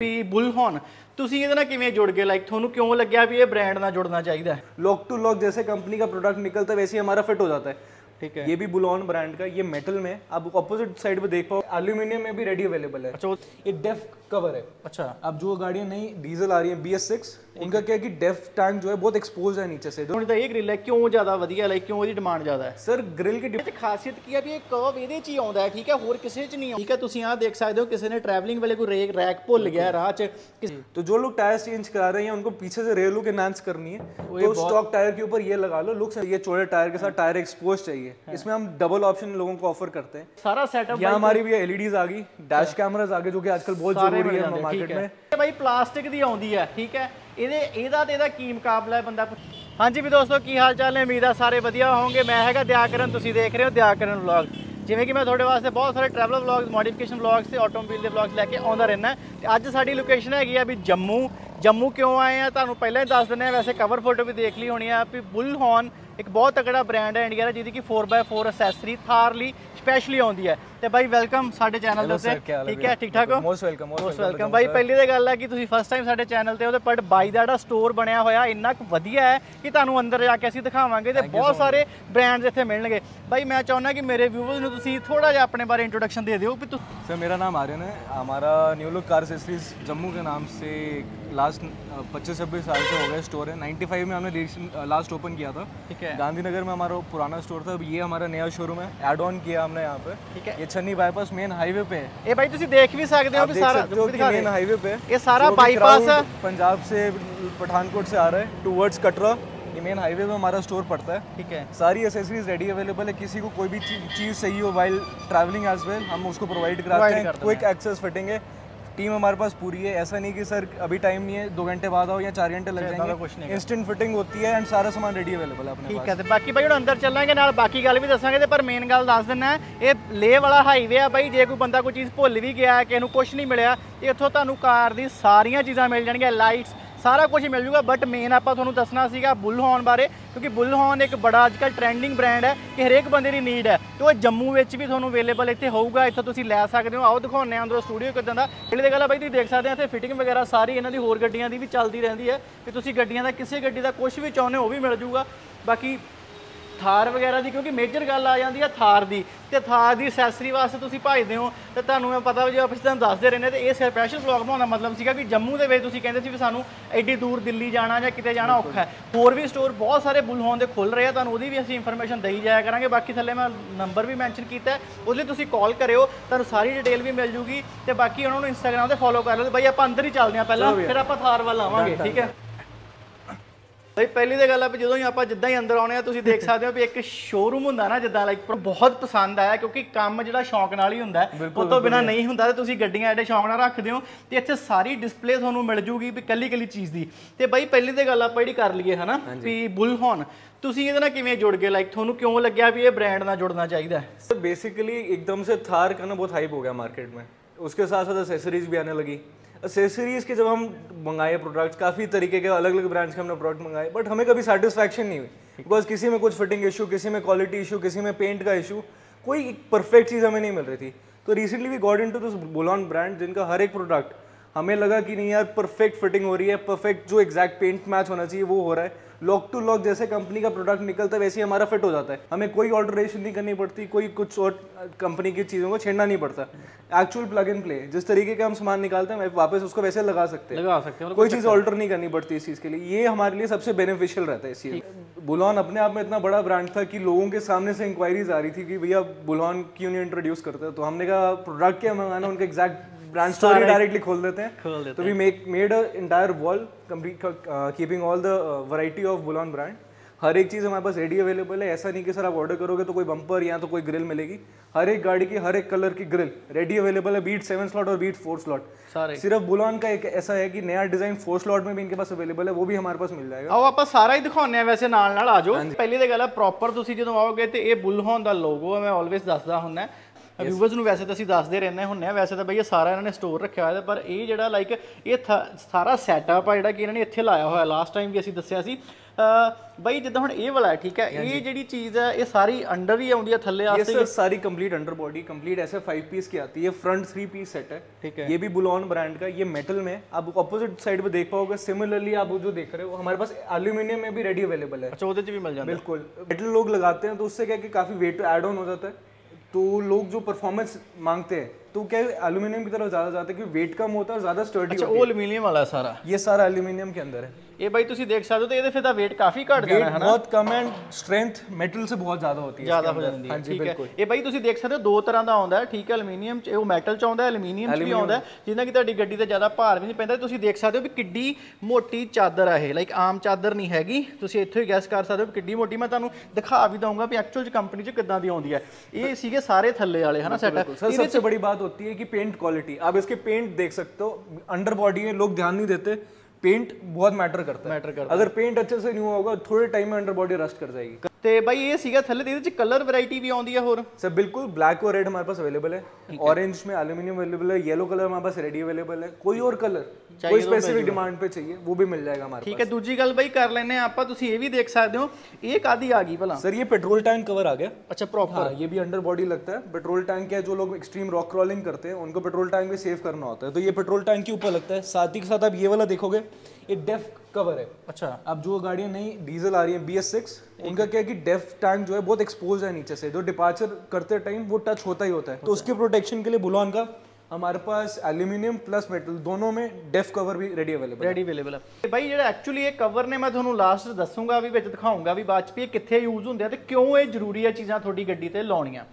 ਵੀ ਬੁਲਹੌਨ ਤੁਸੀਂ ਇਹਦੇ ਨਾਲ ਕਿਵੇਂ ਜੁੜ ਗਏ ਲਾਈਕ ਤੁਹਾਨੂੰ ਕਿਉਂ ਲੱਗਿਆ ਵੀ ਇਹ ਬ੍ਰਾਂਡ ਨਾਲ ਜੁੜਨਾ ਚਾਹੀਦਾ ਹੈ लॉक टू लॉक जैसे कंपनी का प्रोडक्ट निकलता है वैसे ही हमारा फिट हो जाता है ठीक है ये भी बुलॉन ब्रांड का ये मेटल में है। आप अपोजिट साइड पे देख पाओ एल्यूमिनियम में भी रेडी अवेलेबल है अच्छा वो- ये डेफ कवर है अच्छा अब जो गाड़ियाँ नई डीजल आ रही है बी एस सिक्स उनका क्या है कि डेफ टैंक जो है बहुत एक्सपोज है नीचे से जो ਹੁਣ ਤਾਂ ਇਹ ਗ੍ਰਿਲ ਹੈ ਕਿਉਂ ਜ਼ਿਆਦਾ ਵਧੀਆ ਲਾਈਕ ਕਿਉਂ ਇਹਦੀ ਡਿਮਾਂਡ ਜ਼ਿਆਦਾ ਹੈ सर ग्रिल की ਇਹ ਚ ਖਾਸੀਅਤ ਕੀ ਹੈ ਵੀ ਇਹ ਕਰਵ ਇਹਦੇ ਚ ਹੀ ਆਉਂਦਾ ਹੈ ਠੀਕ ਹੈ ਹੋਰ ਕਿਸੇ ਚ ਨਹੀਂ ਆਉਂਦਾ ਠੀਕ ਹੈ ਤੁਸੀਂ ਆਹ ਦੇਖ ਸਕਦੇ ਹੋ ਕਿਸੇ ਨੇ ਟਰੈਵਲਿੰਗ ਵੇਲੇ ਕੋਈ ਰੇਕ ਰੈਕ ਭੁੱਲ ਗਿਆ ਰਾਹ ਚ किस- तो जो लोग टायर चेंज करा रहे हैं उनको पीछे से रेयर लुक एनहांस करनी है तो स्टॉक टायर के ऊपर ये लगा लो लुक ये चौड़े टायर के साथ टायर एक्सपोज चाहिए इसमें हम डबल ऑप्शन लोगों को ऑफर करते हैं ਸਾਰਾ ਸੈਟਅਪ यहाँ हमारी भी एलईडीज आ गई डैश कैमराज आ गए जो कि आजकल बहुत जरूरी है मार्केट में ਇਹ ਬਾਈ ਪਲਾਸਟਿਕ ਦੀ ਆਉਂਦੀ ਹੈ ਠੀਕ ਹੈ ਇਹਦੇ ਇਹਦਾ ਤੇ ਇਹਦਾ ਕੀ ਮੁਕਾਬਲਾ ਹੈ ਬੰਦਾ ਪੁੱਛ- ਹਾਂਜੀ ਵੀ ਦੋਸਤੋ ਕੀ ਹਾਲ ਚਾਲ ਨੇ? ਉਮੀਦ ਆ ਸਾਰੇ ਵਧੀਆ ਹੋਵੋਗੇ। ਮੈਂ ਹੈਗਾ ਦਿਆਕਰਨ, ਤੁਸੀਂ ਦੇਖ ਰਹੇ ਹੋ ਦਿਆਕਰਨ ਵਲੌਗ ਜਿਵੇਂ ਕਿ ਮੈਂ ਤੁਹਾਡੇ ਵਾਸਤੇ ਬਹੁਤ ਸਾਰੇ ਟਰੈਵਲ ਵਲੌਗਸ ਮੋਡੀਫਿਕੇਸ਼ਨ ਵਲੌਗਸ ਤੇ ਆਟੋਮੋਬਾਈਲ ਦੇ ਵਲੌਗਸ ਲੈ ਕੇ ਆਉਂਦਾ ਰਹਿਣਾ ਤੇ ਅੱਜ ਸਾਡੀ ਲੋਕੇਸ਼ਨ ਹੈਗੀ ਆ ਵੀ ਜੰਮੂ। ਜੰਮੂ ਕਿਉਂ ਆਏ ਆ? ਤੁਹਾਨੂੰ ਪਹਿਲਾਂ ਹੀ ਦੱਸ ਦਿੰਦੇ ਆ, ਵੈਸੇ ਕਵਰ ਫੋਟੋ ਵੀ ਦੇਖ ਲਈ ਹੋਣੀ ਆ। ਵੀ ਬੁੱਲ ਹੌਰਨ ਇੱਕ ਬਹੁਤ ਤਕੜਾ ਬ੍ਰਾਂਡ ਹੈ ਇੰਡੀਆ ਦਾ, ਜਿਹਦੀ ਕਿ 4x4 ਅਸੈਸਰੀ ਥਾਰ ਲਈ ਸਪੈਸ਼ਲੀ ਆਉਂਦੀ ਹੈ। ਤੇ ਬਾਈ ਵੈਲਕਮ ਸਾਡੇ ਚੈਨਲ ਦੇ sir, ਕੀ ਉੱਤੇ ਹਾਲ ਹੈ ਠੀਕ ਹੈ ਵੀਰੇ? ਠੀਕ ਠਾਕ ਹੋ Most welcome, most most welcome, welcome ਬਾਈ ਪਹਿਲੀ ਤਾਂ ਗੱਲ ਹੈ ਕਿ ਤੁਸੀਂ ਫਸਟ ਟਾਈਮ ਸਾਡੇ ਚੈਨਲ ਤੇ ਹੋ ਤੇ ਬਟ ਬਾਈ ਦਾ ਜਿਹੜਾ ਸਟੋਰ ਬਣਿਆ ਹੋਇਆ ਇੰਨਾ ਕੁ ਵਧੀਆ ਹੈ ਕਿ ਤੁਹਾਨੂੰ ਅੰਦਰ ਜਾ ਕੇ ਅਸੀਂ ਦਿਖਾਵਾਂਗੇ ਤੇ ਬਹੁਤ ਸਾਰੇ ਬ੍ਰਾਂਡਸ ਇੱਥੇ ਮਿਲਣਗੇ ਬਾਈ ਮੈਂ ਚਾਹੁੰਦਾ ਕਿ ਮੇਰੇ ਵਿਊਵਰਸ ਨੂੰ ਤੁਸੀਂ ਥੋੜਾ ਜਿਹਾ ਆਪਣੇ ਬਾਰੇ ਇੰਟਰੋਡਕਸ਼ਨ ਦੇ ਦਿਓ ਵੀ ਤੁਸੀਂ सर मेरा नाम आर्यन है हमारा new look car accessories Jammu के नाम से लास्ट पच्चीस छब्बीस साल से हो गया स्टोर है 95 में हमने लास्ट ओपन किया था ठीक है गांधीनगर में हमारा पुराना स्टोर था अब ये हमारा नया शोरूम है एड ऑन किया हमने यहाँ पे ठीक है ये छन्नी बाईपास मेन हाईवे पे है ਇਹ ਬਾਈ ਤੁਸੀਂ ਦੇਖ ਵੀ ਸਕਦੇ ਹੋ आप ਵੀ देख ਸਾਰਾ सकते हो कि ਦਿਖਾ मेन ਦੇ। हाईवे पे है। ये सारा जो भी bypass crowd है। पंजाब से पठानकोट से आ रहा है टूवर्ड्स कटरा ये मेन हाईवे पे हमारा स्टोर पड़ता है ਠੀਕ ਹੈ सारी एसेसरीज रेडी अवेलेबल है किसी को कोई भी चीज़ चाहिए हो वाइल ट्रैवलिंग एज वेल हम उसको प्रोवाइड Provide कराते हैं करते क्विक एक्सेस फिटिंग है टीम हमारे पास पूरी है ऐसा नहीं कि सर अभी टाइम नहीं है दो घंटे बाद आओ या चार घंटे लग ज़्यादा कुछ नहीं जाएंगे इंस्टेंट फिटिंग होती है एंड सारा सामान रेडी अवेलेबल है अपने ਠੀਕ पास ਹੈ ਤੇ ਬਾਕੀ ਬਾਈ ਹੁਣ ਅੰਦਰ ਚੱਲਾਂਗੇ ਨਾਲ ਬਾਕੀ ਗੱਲ ਵੀ ਦੱਸਾਂਗੇ ਤੇ ਪਰ ਮੇਨ ਗੱਲ ਦੱਸ ਦਿੰਨਾ ਇਹ ਲੇਹ ਵਾਲਾ ਹਾਈਵੇ ਆ ਬਾਈ ਜੇ ਕੋਈ ਬੰਦਾ ਕੋਈ ਚੀਜ਼ ਭੁੱਲ ਵੀ ਗਿਆ ਕਿਸੇ ਨੂੰ ਕੁਝ ਨਹੀਂ ਮਿਲਿਆ ਇੱਥੋਂ ਤੁਹਾਨੂੰ ਕਾਰ ਦੀ ਸਾਰੀਆਂ ਚੀਜ਼ਾਂ ਮਿਲ ਜਾਣਗੀਆਂ ਲਾਈਟਸ ਸਾਰਾ ਕੁਝ ਮਿਲ ਜੂਗਾ ਬਟ ਮੇਨ ਆਪਾਂ ਤੁਹਾਨੂੰ ਦੱਸਣਾ ਸੀਗਾ ਬੁੱਲਹੌਰਨ ਬਾਰੇ, ਕਿਉਂਕਿ ਬੁੱਲਹੌਰਨ ਇੱਕ ਬੜਾ ਅੱਜਕੱਲ ਟ੍ਰੈਂਡਿੰਗ ਬ੍ਰਾਂਡ ਹੈ ਕਿ ਹਰੇਕ ਬੰਦੇ ਦੀ ਨੀਡ ਹੈ। ਤੇ ਉਹ ਜੰਮੂ ਵਿੱਚ ਵੀ ਤੁਹਾਨੂੰ ਅਵੇਲੇਬਲ ਇੱਥੇ ਹੋਊਗਾ, ਇੱਥੋਂ ਤੁਸੀਂ ਲੈ ਸਕਦੇ ਹੋ। ਆਓ ਦਿਖਾਉਂਦੇ ਹਾਂ ਅੰਦਰੋਂ ਸਟੂਡੀਓ ਕਿਦਾਂ ਦਾ। ਪਹਿਲੀ ਦੇ ਗੱਲ ਆ ਬਾਈ, ਤੁਸੀਂ ਦੇਖ ਸਕਦੇ ਆ ਇੱਥੇ ਫਿਟਿੰਗ ਵਗੈਰਾ ਸਾਰੀ ਇਹਨਾਂ ਦੀ ਹੋਰ ਗੱਡੀਆਂ ਦੀ ਵੀ ਚੱਲਦੀ ਰਹਿੰਦੀ ਹੈ। ਕਿ ਤੁਸੀਂ ਗੱਡੀਆਂ ਦਾ, ਕਿਸੇ ਗੱਡੀ ਦਾ ਕੁਝ ਵੀ ਚਾਹੁੰਦੇ ਹੋ, ਉਹ ਵੀ ਮਿਲ ਜੂਗਾ। ਬਾਕੀ ਥਾਰ ਵਗੈਰਾ ਦੀ ਕਿਉਂਕਿ ਮੇਜਰ ਗੱਲ ਆ ਜਾਂਦੀ ਆ ਥਾਰ ਦੀ। ਤੇ ਥਾਰ ਦੀ ਐਕਸੈਸਰੀ ਵਾਸਤੇ ਤੁਸੀਂ ਭਜਦੇ ਹੋ ਤੇ ਤੁਹਾਨੂੰ ਮੈਂ ਪਤਾ ਵੀ ਜੇ ਆਪਾਂ ਤੁਹਾਨੂੰ ਦੱਸਦੇ ਰਹਿੰਦੇ ਤੇ ਇਹ ਸਪੈਸ਼ਲ ਵਲੌਗ ਬਣਾਉਣ ਦਾ ਮਤਲਬ ਸੀਗਾ ਕਿ ਜੰਮੂ ਦੇ ਵਿੱਚ ਤੁਸੀਂ ਕਹਿੰਦੇ ਸੀ ਵੀ ਸਾਨੂੰ ਐਡੀ ਦੂਰ ਦਿੱਲੀ ਜਾਣਾ ਜਾਂ ਕਿਤੇ ਜਾਣਾ ਔਖਾ ਹੈ। ਹੋਰ ਵੀ ਸਟੋਰ ਬਹੁਤ ਸਾਰੇ ਬੁਲਹੌਨ ਦੇ ਖੁੱਲ ਰਹੇ ਆ ਤੁਹਾਨੂੰ ਉਹਦੀ ਵੀ ਅਸੀਂ ਇਨਫੋਰਮੇਸ਼ਨ ਦੇਈ ਜਾਇਆ ਕਰਾਂਗੇ। ਬਾਕੀ ਥੱਲੇ ਮੈਂ ਨੰਬਰ ਵੀ ਮੈਂਸ਼ਨ ਕੀਤਾ ਹੈ ਉਹਦੇ ਲਈ ਤੁਸੀਂ ਕਾਲ ਕਰਿਓ ਤੁਹਾਨੂੰ ਸਾਰੀ ਡਿਟੇਲ ਵੀ ਮਿਲ ਜੂਗੀ। ਤੇ ਬਾਕੀ ਉਹਨਾਂ ਨੂੰ ਇੰਸਟਾਗ੍ਰam ਤੇ ਫੋਲੋ ਕਰ ਲਓ। ਬਾਈ ਆਪਾਂ ਅੰਦਰ ਹੀ ਚੱਲਦੇ ਹਾਂ ਪਹਿਲਾਂ ਫਿਰ ਆਪਾਂ ਥਾਰ ਵੱਲ ਆਵਾਂਗੇ ਠੀਕ ਹੈ? ਬਈ ਪਹਿਲੀ ਤਾਂ ਗੱਲ ਆ ਵੀ ਜਦੋਂ ਹੀ ਆਪਾਂ ਜਿੱਦਾਂ ਹੀ ਅੰਦਰ ਆਉਣੇ ਆ ਤੁਸੀਂ ਦੇਖ ਸਕਦੇ ਹੋ ਵੀ ਇੱਕ ਸ਼ੋਰੂਮ ਹੁੰਦਾ ਨਾ ਜਿੱਦਾਂ ਲਾਈਕ ਬਹੁਤ ਪਸੰਦ ਆਇਆ ਕਿਉਂਕਿ ਕੰਮ ਜਿਹੜਾ ਸ਼ੌਂਕ ਨਾਲ ਹੀ ਹੁੰਦਾ ਹੈ ਉਹ ਤੋਂ ਬਿਨਾ ਨਹੀਂ ਹੁੰਦਾ ਤੇ ਤੁਸੀਂ ਗੱਡੀਆਂ ਐਡੇ ਸ਼ੌਂਕ ਨਾਲ ਰੱਖਦੇ ਹੋ ਤੇ ਇੱਥੇ ਸਾਰੀ ਡਿਸਪਲੇ ਤੁਹਾਨੂੰ ਮਿਲ ਜੂਗੀ ਵੀ ਕੱਲੀ ਕੱਲੀ ਚੀਜ਼ ਦੀ ਤੇ ਬਈ ਪਹਿਲੀ ਤਾਂ ਗੱਲ ਆਪਾਂ ਜਿਹੜੀ ਕਰ ਲਈਏ ਹਨਾ ਵੀ ਬੁਲਹੌਨ ਤੁਸੀਂ ਇਹਦੇ ਨਾਲ ਕਿਵੇਂ ਜੁੜ ਗਏ ਲਾਈਕ ਤੁਹਾਨੂੰ ਕਿਉਂ ਲੱਗਿਆ ਵੀ ਇਹ ਬ੍ਰਾਂਡ ਨਾਲ ਜੁੜਨਾ ਚਾਹੀਦਾ ਹੈ सर बेसिकली एकदम से थार का ना बहुत हाइप हो गया मार्केट में उसके साथ साथ एसेसरीज भी आने लगी एसेसरीज के जब हम मंगाए प्रोडक्ट्स काफ़ी तरीके के अलग अलग ब्रांड्स के हमने प्रोडक्ट मंगाए बट हमें कभी सेटिस्फैक्शन नहीं हुई। बिकॉज़ किसी में कुछ फिटिंग इशू किसी में क्वालिटी इशू किसी में पेंट का इशू कोई परफेक्ट चीज़ हमें नहीं मिल रही थी। तो recently we got into this Boolean brand जिनका हर एक प्रोडक्ट हमें लगा कि नहीं यार परफेक्ट फिटिंग हो रही है परफेक्ट जो एग्जैक्ट पेंट मैच होना चाहिए, वो हो रहा है। लॉक टू लॉक जैसे कंपनी का प्रोडक्ट निकलता है वैसे हमारा फिट हो जाता है। हमें कोई ऑल्टरेशन नहीं करनी पड़ती कोई कुछ और कंपनी की चीज़ों को छेड़ना नहीं पड़ता। एक्चुअल प्लग इन प्ले जिस तरीके का हम सामान निकालते हैं वापस उसको वैसे लगा सकते हैं। लगा सकते हैं मतलब कोई चीज़ ऑल्टर अच्छा। नहीं करनी पड़ती इस चीज़ के लिए। ये हमारे लिए सबसे बेनिफिशियल रहता है इस चीज़ बुलॉन अपने आप में इतना बड़ा ब्रांड था कि लोगों के सामने से इंक्वायरीज आ रही थी कि भैया बुलॉन क्यों नहीं इंट्रोड्यूस करते? तो हमने कहा प्रोडक्ट क्या मंगाना उनका एग्जैक्ट ब्रांड स्टोरी डायरेक्टली खोल देते हैं खोल देते तो we make made a entire wall complete keeping all the variety of Bullon brand हर एक चीज़ हमारे पास रेडी अवेलेबल है ऐसा नहीं कि सर आप ऑर्डर करोगे तो कोई बम्पर या तो कोई ग्रिल मिलेगी हर एक गाड़ी की हर एक कलर की ग्रिल रेडी अवेलेबल है बीट सेवन स्लॉट और बीट फोर स्लॉट ਸਾਰੇ सिर्फ बुलॉन का एक ऐसा है कि नया डिजाइन फोर स्लॉट में भी इनके पास अवेलेबल है वो भी हमारे पास मिल जाएगा ਆਓ ਆਪਾਂ ਸਾਰਾ ਹੀ ਦਿਖਾਉਂਦੇ ਆ ਵੈਸੇ ਨਾਲ ਨਾਲ ਆਜੋ ਪਹਿਲੀ ਤਾਂ ਗੱਲ ਹੈ ਪ੍ਰੋਪਰ ਤੁਸੀਂ ਜਦੋਂ ਆਓਗੇ ਤੇ ਇਹ ਬੁਲਹੌਨ ਦਾ ਲੋਗੋ ਹੈ ਮੈਂ ਆਲਵੇਸ ਦੱਸਦਾ ਹੁੰਦਾ ਵਿਊਵਰਸ ਨੂੰ ਵੈਸੇ ਤਾਂ ਅਸੀਂ ਦੱਸਦੇ ਰਹਿੰਦੇ ਹੁੰਨੇ ਆ ਵੈਸੇ ਤਾਂ ਬਈ ਇਹ ਸਾਰਾ ਇਹਨਾਂ ਨੇ ਸਟੋਰ ਰੱਖਿਆ ਹੋਇਆ ਹੈ, ਪਰ ਇਹ ਜਿਹੜਾ ਲਾਈਕ ਇਹ ਥ- ਸਾਰਾ ਸੈਟਅਪ ਆ ਜਿਹੜਾ ਕਿ ਇਹਨਾਂ ਨੇ ਇੱਥੇ ਲਾਇਆ ਹੋਇਆ ਲਾਸਟ ਟਾਈਮ ਵੀ ਅਸੀਂ ਦੱਸਿਆ ਸੀ ਅਹ ਬਈ ਜਿੱਦਾਂ ਹੁਣ ਇਹ ਵਾਲਾ ਹੈ ਠੀਕ ਹੈ ਇਹ ਜਿਹੜੀ ਚੀਜ਼ ਹੈ ਇਹ ਸਾਰੀ ਅੰਡਰ ਹੀ ਆਉਂਦੀ ਹੈ ਥੱਲੇ ये ਆਸਤੇ सर सारी कंप्लीट अंडर बॉडी कंप्लीट ऐसे फाइव पीस की आती है फ्रंट थ्री पीस सेट है ठीक है ये भी बुलॉन ब्रांड का ये मेटल में है। आप अपोजिट साइड पे देख पाओगे सिमिलरली आप वो जो देख रहे हो हमारे पास एल्यूमिनियम में भी रेडी अवेलेबल है ਅੱਛਾ ਉਹਦੇ 'ਚ ਵੀ ਮਿਲ ਜਾਂਦਾ बिल्कुल मेटल लोग लगाते हैं तो उससे क्या है कि काफ़ी वेट ऐड ऑन हो जाता है तो लोग जो परफॉर्मेंस मांगते हैं तो क्या एल्यूमिनियम की तरफ ज़्यादा जाते हैं क्योंकि वेट कम होता है और ज़्यादा स्टर्डी ਅੱਛਾ ਉਹ ਐਲੂਮੀਨੀਅਮ ਵਾਲਾ ਹੈ ਸਾਰਾ ये सारा एल्यूमिनियम के अंदर है ਇਹ ਬਾਈ ਤੁਸੀਂ ਦੇਖ ਸਕਦੇ ਹੋ ਤੇ ਇਹਦੇ ਫਿਰ ਤਾਂ weight ਕਾਫੀ ਘਟ ਜਾਣਾ ਹੈ वेट बहुत कम है स्ट्रेंथ मेटल से बहुत ज़्यादा होती है ਜ਼ਿਆਦਾ इसके ਹੋ अंदर। ਜਾਂਦੀ हाँ ਹੈ जी ਠੀਕ ਹੈ बिल्कुल ਇਹ ਬਾਈ ਤੁਸੀਂ ਦੇਖ ਸਕਦੇ ਹੋ ਦੋ ਤਰ੍ਹਾਂ ਦਾ ਆਉਂਦਾ ਹੈ ਠੀਕ ਹੈ ਐਲੂਮੀਨੀਅਮ ਚ ਉਹ ਮੈਟਲ ਚ ਆਉਂਦਾ ਐਲੂਮੀਨੀਅਮ ਚ ਵੀ ਆਉਂਦਾ ਹੈ, ਜਿਹਨਾਂ ਕਿ ਤੁਹਾਡੀ ਗੱਡੀ ਤੇ ਜ਼ਿਆਦਾ ਭਾਰ ਵੀ ਨਹੀਂ ਪੈਂਦਾ ਤੁਸੀਂ ਦੇਖ ਸਕਦੇ ਹੋ ਵੀ ਕਿੱਡੀ ਮੋਟੀ ਚਾਦਰ ਆ ਇਹ ਲਾਈਕ ਆਮ ਚਾਦਰ ਨਹੀਂ ਹੈਗੀ ਤੁਸੀਂ ਇੱਥੋਂ ਹੀ ਗੈਸ ਕਰ ਸਕਦੇ ਹੋ ਵੀ ਕਿੱਡੀ ਮੋਟੀ ਮੈਂ ਤੁਹਾਨੂੰ ਦਿਖਾ ਵੀ ਦਊਂਗਾ ਵੀ ਐਕਚੁਅਲ ਚ ਕੰਪਨੀ ਚ ਕਿੱਦਾਂ ਦੀ ਆਉਂਦੀ ਹੈ ਇਹ ਸੀਗੇ ਸਾਰੇ ਥੱਲੇ ਵਾਲੇ ਹਨਾ ਸੈਟਅਪ सर सबसे बड़ी बात होती है कि पेंट क्वालिटी आप इसके पेंट देख सकते हो अंडर बॉडी है लोग ध्यान नहीं देते पेंट बहुत मैटर करता है। मैटर करता अगर पेंट अच्छे से नहीं हुआ होगा थोड़े टाइम में अंडर बॉडी रस्ट कर जाएगी। ਤੇ ਬਾਈ ਇਹ ਸੀਗਾ ਥੱਲੇ ਤੇ ਇਹਦੇ ਚ ਕਲਰ ਵੈਰਾਈਟੀ ਵੀ ਆਉਂਦੀ ਹੈ ਹੋਰ सर बिल्कुल ब्लैक और रेड हमारे पास अवेलेबल है ऑरेंज में एल्यूमिनियम अवेलेबल है येलो कलर हमारे पास रेडी अवेलेबल है कोई और कलर कोई स्पेसिफिक डिमांड पे चाहिए वो भी मिल जाएगा हमारे ਠੀਕ ਹੈ ਦੂਜੀ ਗੱਲ ਬਾਈ ਕਰ ਲੈਨੇ ਆ ਆਪਾਂ ਤੁਸੀਂ ਇਹ ਵੀ ਦੇਖ ਸਕਦੇ ਹੋ ਇਹ ਕਾਦੀ ਆ ਗਈ ਭਲਾ पास सर ये पेट्रोल टैंक कवर आ गया ਅੱਛਾ ਪ੍ਰੋਪਰ हाँ ये भी अंडर बॉडी लगता है पेट्रोल टैंक है जो लोग एक्सट्रीम रॉक क्रॉलिंग करते हैं उनको पेट्रोल टैंक भी सेव करना होता है तो ये पेट्रोल टैंक के ऊपर लगता है साथ ही के साथ आप ये वाला देखोगे ये डेफ कवर है ਅੱਛਾ अब जो गाड़ियाँ नई डीजल आ रही है बी एस सिक्स उनका क्या है कि डेफ टैंक जो है बहुत एक्सपोज है नीचे से जो डिपार्चर करते टाइम वो टच होता ही होता है तो उसके प्रोटेक्शन के लिए बुलॉन का हमारे पास एल्यूमिनियम प्लस मेटल दोनों में डेफ कवर भी रेडी अवेलेबल है ਰੈਡੀ ਅਵੇਲੇਬਲ ਹੈ ਤੇ ਬਾਈ ਜਿਹੜਾ ਐਕਚੁਅਲੀ ਇਹ ਕਵਰ ਨੇ ਮੈਂ ਤੁਹਾਨੂੰ ਲਾਸਟ ਦੱਸੂਗਾ ਵੀ ਵਿੱਚ ਦਿਖਾਉਂਗਾ ਵੀ ਬਾਅਦ ਚ ਵੀ ਇਹ ਕਿੱਥੇ ਯੂਜ਼ ਹੁੰਦੇ ਆ ਤੇ ਕਿਉਂ ਇਹ ਜ਼ਰੂਰੀ ਹੈ ਚੀਜ਼ਾਂ ਤੁਹਾਡੀ ਗੱਡੀ ਤੇ ਲਾਉਣੀਆਂ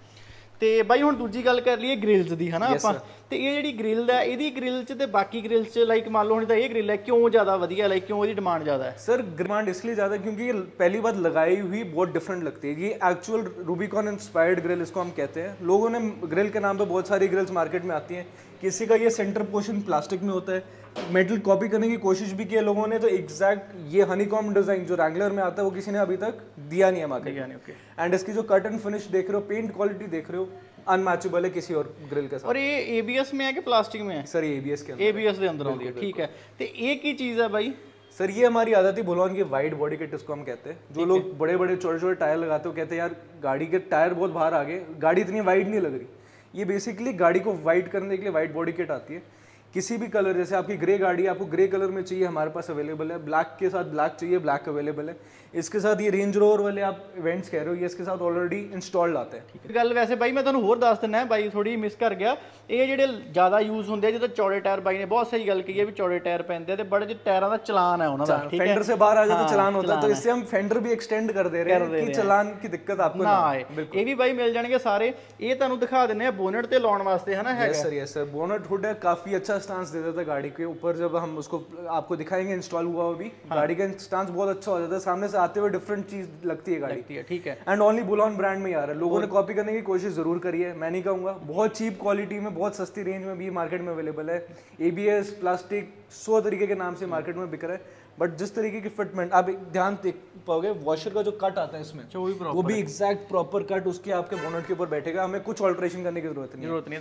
ਤੇ ਬਾਈ ਹੁਣ ਦੂਜੀ ਗੱਲ ਕਰ ਲਈਏ ਗ੍ਰਿਲਸ ਦੀ ਹਨਾ ਆਪਾਂ ਤੇ ਇਹ ਜਿਹੜੀ ਗ੍ਰਿਲ ਹੈ ਇਹਦੀ ਗ੍ਰਿਲ ਚ ਤੇ ਬਾਕੀ ਗ੍ਰਿਲ ਚ ਲਾਈਕ ਮੰਨ ਲਓ ਹੁਣ ਤਾਂ ਇਹ ਗ੍ਰਿਲ ਹੈ ਕਿਉਂ ਜ਼ਿਆਦਾ ਵਧੀਆ ਲਾਈਕ ਕਿਉਂ ਇਹਦੀ ਡਿਮਾਂਡ ਜ਼ਿਆਦਾ ਹੈ सर डिमांड इसलिए ज़्यादा है क्योंकि ये पहली बात लगाई हुई बहुत डिफरेंट लगती है ये एक्चुअल रूबिकॉन इंस्पायर्ड ग्रिल इसको हम कहते हैं लोगों ने ग्रिल के नाम पे बहुत सारी ग्रिल्स मार्केट में आती हैं किसी का ये सेंटर पोर्शन प्लास्टिक में होता है मेटल कॉपी करने की कोशिश भी की है लोगों ने तो एग्जैक्ट ये हनीकॉम डिज़ाइन जो रैंगलर में आता है वो किसी ने अभी तक दिया नहीं है मार्केट एंड इसकी जो कट एंड फिनिश देख रहे हो पेंट क्वालिटी देख रहे हो अनमैचेबल है किसी और ग्रिल के साथ। और ये एबीएस में है कि प्लास्टिक में है? सर एबीएस के एबीएस के अंदर ठीक है। तो एक ही चीज़ है भाई। सर ये हमारी आदत ही बुलॉन की वाइड बॉडी किट इसको हम कहते हैं। जो लोग बड़े बड़े छोटे छोटे टायर लगाते हो कहते हैं यार गाड़ी के टायर बहुत बाहर आ गए गाड़ी इतनी वाइड नहीं लग रही। ये बेसिकली गाड़ी को वाइड करने के लिए वाइड बॉडी किट आती है। किसी भी कलर जैसे आपकी ग्रे गाड़ी है आपको ग्रे कलर में चाहिए हमारे पास अवेलेबल है ब्लैक के साथ ब्लैक चाहिए ब्लैक अवेलेबल है इसके साथ ये रेंज रोवर वाले आप इवेंट्स कह रहे हो ये इसके साथ ऑलरेडी इंस्टॉल्ड आते हैं ਇੱਕ ਗੱਲ ਵੈਸੇ ਬਾਈ ਮੈਂ ਤੁਹਾਨੂੰ ਹੋਰ ਦੱਸ ਦਿੰਦਾ ਹੈ ਬਾਈ ਥੋੜੀ ਮਿਸ ਕਰ ਗਿਆ ਇਹ ਜਿਹੜੇ ਜ਼ਿਆਦਾ ਯੂਜ਼ ਹੁੰਦੇ ਆ ਜਦੋਂ ਚੌੜੇ ਟਾਇਰ ਬਾਈ ਨੇ ਬਹੁਤ ਸਹੀ ਗੱਲ ਕਹੀ ਹੈ ਵੀ ਚੌੜੇ ਟਾਇਰ ਪੈਂਦੇ ਆ ਤੇ ਬੜੇ ਜਿਹੇ ਟਾਇਰਾਂ ਦਾ ਚਲਾਨ ਹੈ ਉਹਨਾਂ ਦਾ ਠੀਕ ਹੈ फेंडर से बाहर आ जाए तो हाँ, चलान होता है तो चलान इससे हम फेंडर भी एक्सटेंड कर दे रहे हैं कि चलान की दिक्कत आपको ਨਾ ना ਆਏ ਇਹ ਵੀ ਬਾਈ ਮਿਲ ਜਾਣਗੇ ਸਾਰੇ ਇਹ ਤੁਹਾਨੂੰ ਦਿਖਾ ਦਿੰਨੇ ਆ ਬੋਨਟ ਤੇ ਲਾਉਣ ਵਾਸਤੇ ਹਨਾ ਹੈ yes sir yes sir bonnet hood है काफी अच्छा स्टांस दे देता है गाड़ी के ऊपर जब हम उसको आपको दिखाएँगे इंस्टॉल हुआ अभी हाँ. गाड़ी का स्टांस बहुत अच्छा हो जाता है सामने से आते हुए डिफरेंट चीज़ लगती है गाड़ी। लगती है ठीक है। एंड ओनली बुलॉन ब्रांड में आ रहा है। लोगों ने कॉपी करने की कोशिश ज़रूर करी है मैं नहीं कहूँगा। बहुत चीप क्वालिटी में बहुत सस्ती रेंज में भी मार्केट में अवेलेबल है। ए प्लास्टिक सौ तरीके के नाम से मार्केट में बिक रहा है। बट जिस तरीके की फिटमेंट आप ध्यान देख पाओगे वॉशर का जो कट आता है इसमें वो भी, वो भी एग्जैक्ट प्रॉपर कट उसके आपके बोनट के ऊपर बैठेगा। हमें कुछ ऑल्ट्रेशन करने की ज़रूरत नहीं ज़रूरत नहीं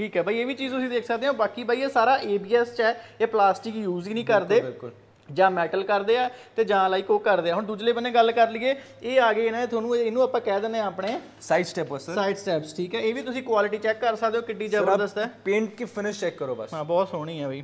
ਠੀਕ ਹੈ ਬਾਈ ਇਹ ਵੀ ਚੀਜ਼ ਤੁਸੀਂ ਦੇਖ ਸਕਦੇ ਹੋ। ਬਾਕੀ ਬਾਈ ਇਹ ਸਾਰਾ ABS ਚ ਹੈ। ਇਹ ਪਲਾਸਟਿਕ ਯੂਜ਼ ਹੀ ਨਹੀਂ ਕਰਦੇ। ਬਿਲਕੁਲ। ਜਾਂ ਮੈਟਲ ਕਰਦੇ ਆ ਤੇ ਜਾਂ ਲਾਈਕ ਉਹ ਕਰਦੇ ਆ। ਹੁਣ ਦੂਜੇ ਬੰਨੇ ਗੱਲ ਕਰ ਲਈਏ ਇਹ ਆ ਗਏ ਨੇ ਤੁਹਾਨੂੰ ਇਹਨੂੰ ਆਪਾਂ ਕਹਿ ਦਿੰਦੇ ਆ ਆਪਣੇ side step sir side steps ਠੀਕ ਹੈ। ਇਹ ਵੀ ਤੁਸੀਂ ਕੁਆਲਿਟੀ ਚੈੱਕ ਕਰ ਸਕਦੇ ਹੋ ਕਿੱਡੀ ਜ਼ਬਰਦਸਤ ਹੈ। ਪੇਂਟ ਕੀ ਫਿਨਿਸ਼ ਚੈੱਕ ਕਰੋ ਬਸ। ਹਾਂ ਬਹੁਤ ਸੋਹਣੀ ਹੈ ਬਈ।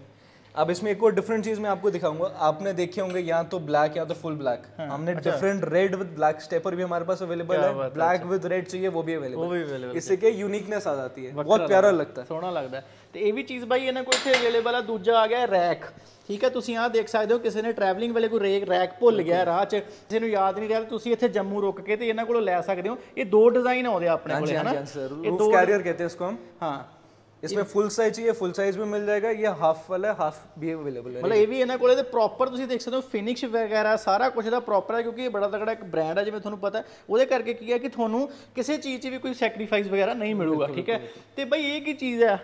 अब इसमें एक और डिफरेंट चीज मैं आपको दिखाऊंगा आपने देखे होंगे या तो ब्लैक या तो फुल ब्लैक हमने different red with black stepper भी हमारे पास अवेलेबल है ब्लैक विद रेड चाहिए वो भी ਉਹ अवेलेबल ਵੀ ਅਵੇਲੇਬਲ इससे क्या यूनिकनेस आ जाती है बहुत प्यारा लगता है ਸੋਹਣਾ ਲੱਗਦਾ ਹੈ। ਤੇ ਇਹ ਵੀ ਚੀਜ਼ ਬਾਈ ਇਹਨਾਂ ਕੋਲ ਇੱਥੇ ਅਵੇਲੇਬਲ ਆ ਦੂਜਾ ਆ ਗਿਆ ਰੈਕ ਠੀਕ ਹੈ ਤੁਸੀਂ ਆਹ ਦੇਖ ਸਕਦੇ ਹੋ ਕਿਸੇ ਨੇ ਟਰੈਵਲਿੰਗ ਵੇਲੇ ਕੋਈ ਰੇਕ ਰੈਕ ਭੁੱਲ ਗਿਆ ਰਾਹ 'ਚ ਕਿਸੇ ਨੂੰ ਯਾਦ ਨਹੀਂ ਰਿਹਾ ਤੇ ਤੁਸੀਂ ਇੱਥੇ ਜੰਮੂ ਰੁਕ ਕੇ ਤੇ ਇਹਨਾਂ ਕੋਲੋਂ ਲੈ ਸਕਦੇ ਹੋ ਇਹ ਦੋ ਡਿਜ਼ਾਈਨ ਆਉਂਦੇ ਆ ਆਪਣੇ हाँ ਕੋਲੇ जी हाँ ਹਨਾ जी हाँ सर ये रूफ कैरियर कहते हैं इसको हम ਹਾਂ इसमें फुल साइज चाहिए फुल साइज में मिल जाएगा ये हाफ वाला है हाफ भी अवेलेबल है ਮਤਲਬ ਇਹ ਵੀ ਇਹਨਾਂ ਕੋਲੇ ਤੇ ਪ੍ਰੋਪਰ ਤੁਸੀਂ ਦੇਖ ਸਕਦੇ ਹੋ ਫਿਨਿਸ਼ ਵਗੈਰਾ ਸਾਰਾ ਕੁਝ ਦਾ ਪ੍ਰੋਪਰ ਹੈ ਕਿਉਂਕਿ ਇਹ ਬੜਾ ਤਕੜਾ ਇੱਕ ਬ੍ਰਾਂਡ ਹੈ ਜਿਵੇਂ ਤੁਹਾਨੂੰ ਪਤਾ ਹੈ ਉਹਦੇ ਕਰਕੇ ਕੀ ਹੈ ਕਿ ਤੁਹਾਨੂੰ ਕਿਸੇ ਚੀਜ਼ 'ਚ ਵੀ ਕੋਈ ਸੈਕਰੀਫਾਈਸ ਵਗੈਰਾ ਨਹੀਂ ਮਿਲੂਗਾ ਠੀਕ ਹੈ ਤੇ ਬਈ ਇਹ ਕੀ ਚੀਜ਼ ਹੈ